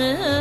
Soon.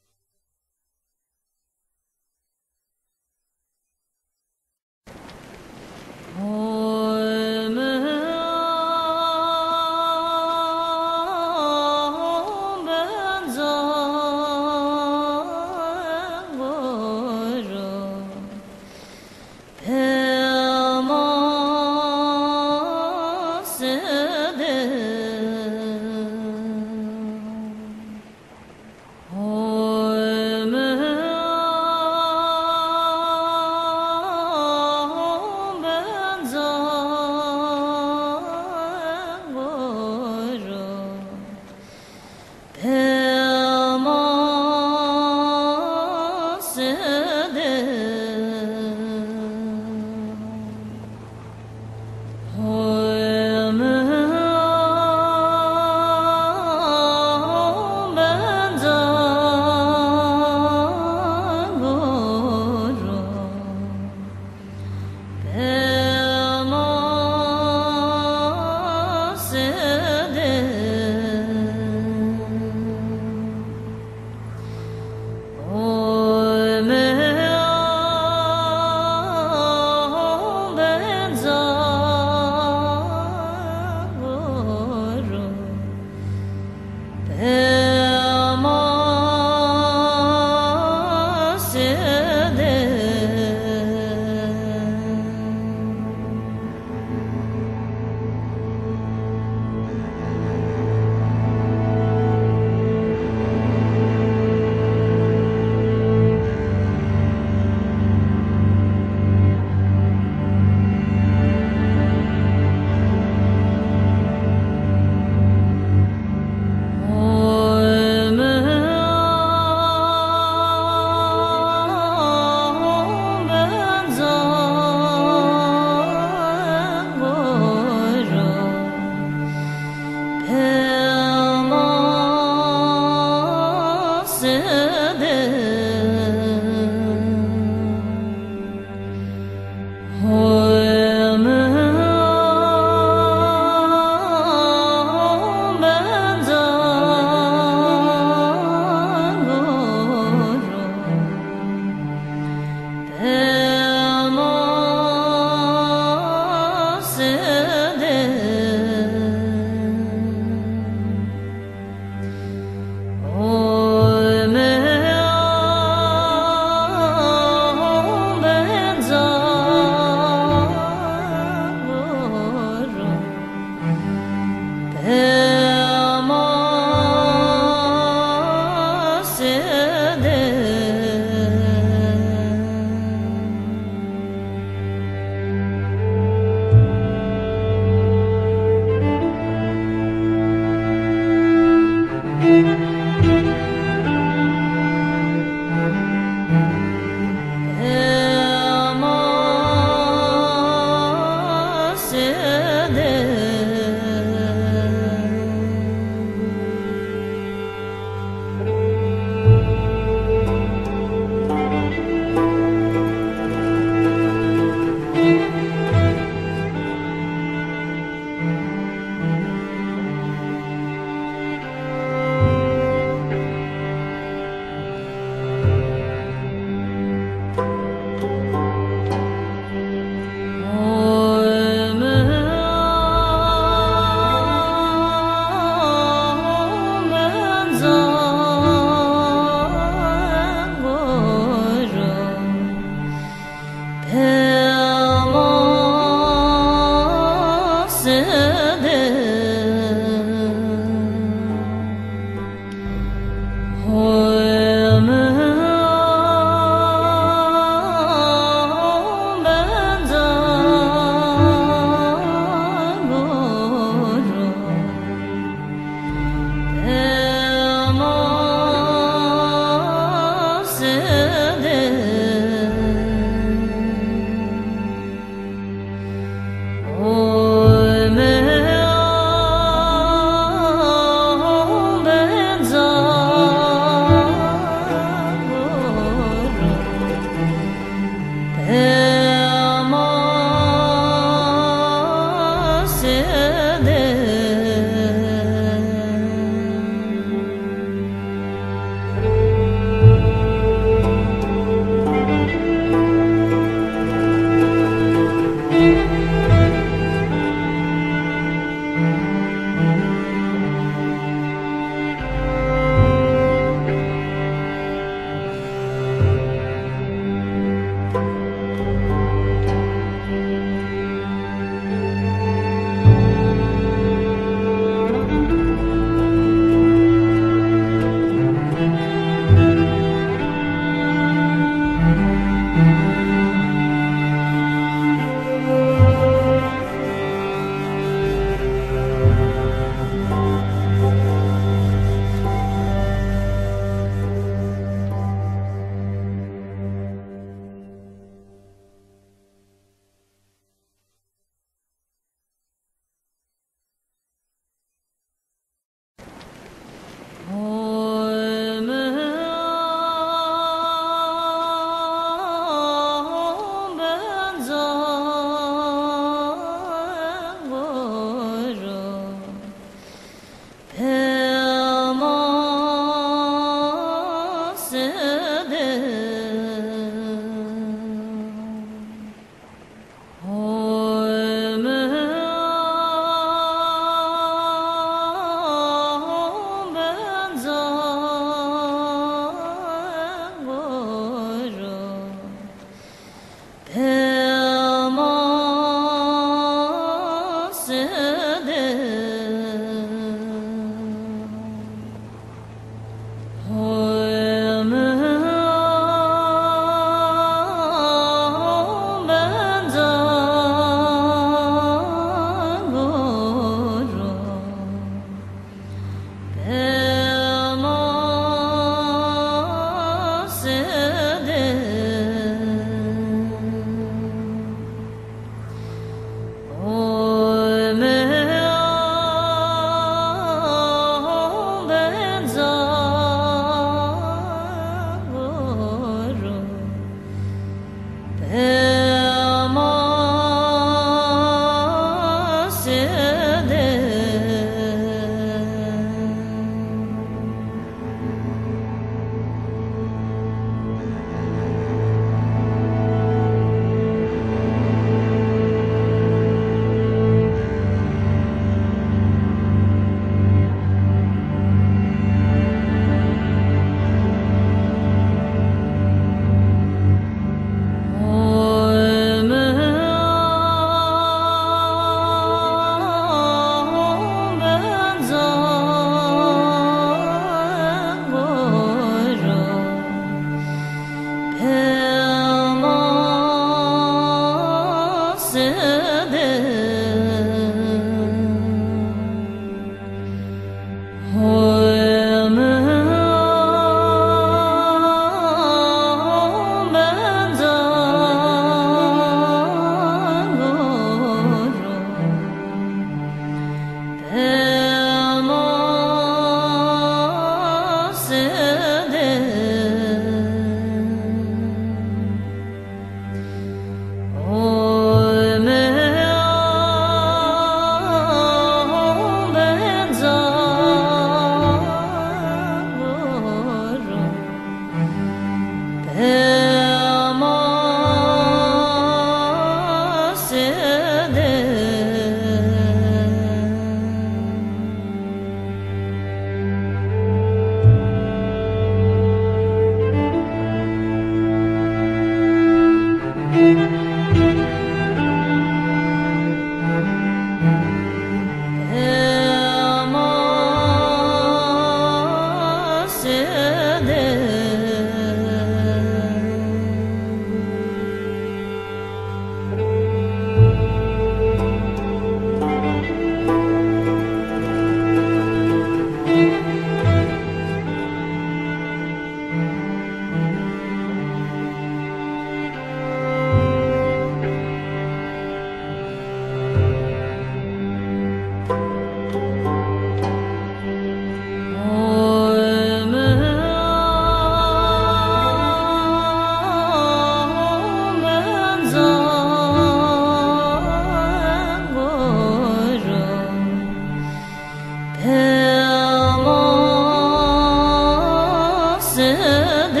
xưa